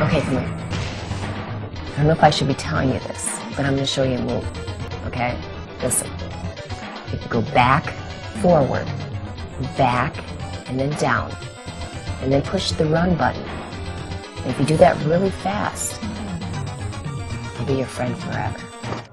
Okay, come here. I don't know if I should be telling you this, but I'm going to show you a move. Okay? Listen. If You go back, forward, back, and then down. And then push the run button. And if you do that really fast, I'll be your friend forever.